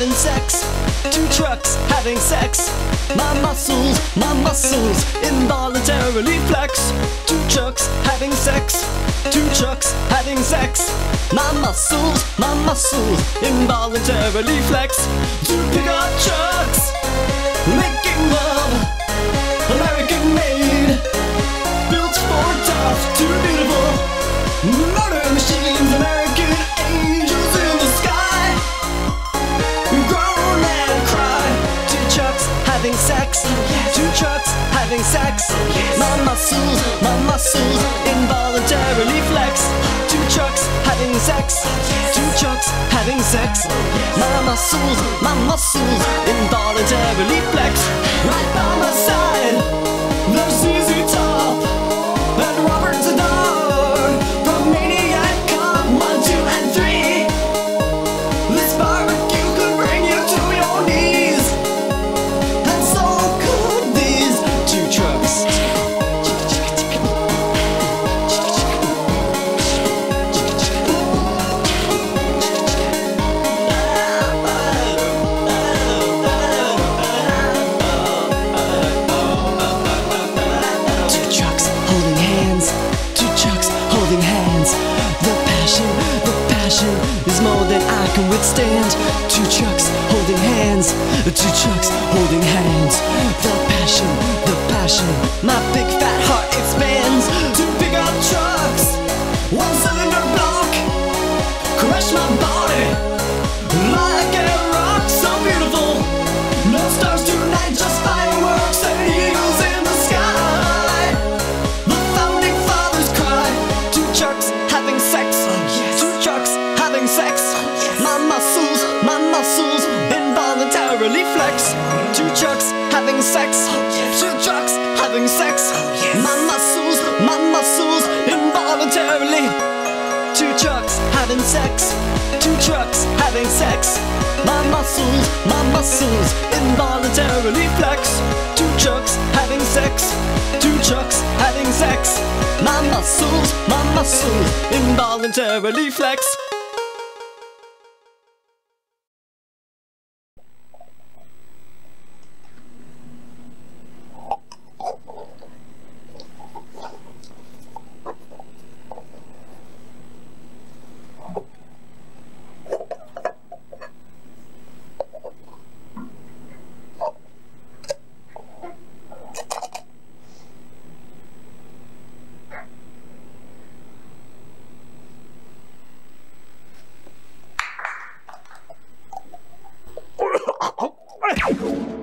having sex. Two trucks having sex. My muscles, my muscles involuntarily flex. Two trucks having sex. Two trucks having sex. My muscles, my muscles involuntarily flex. Two pickup trucks making love. American made. Built Ford tough, too beautiful. Motor machines, American having sex. My muscles, my muscles involuntarily flex. Two trucks having sex. Two trucks having sex. My muscles, my muscles involuntarily flex. Right by my side, withstand. Two trucks holding hands. Two trucks holding hands. The passion, the passion. My big fat heart expands. Two pickup trucks. One cylinder block. Crush my body involuntarily flex. Two trucks having sex. Two trucks having sex. My muscles, my muscles involuntarily. Two trucks having sex. Two trucks having sex. My muscles, my muscles involuntarily flex. Two trucks having sex. Two trucks having sex. My muscles, my muscles involuntarily flex. it.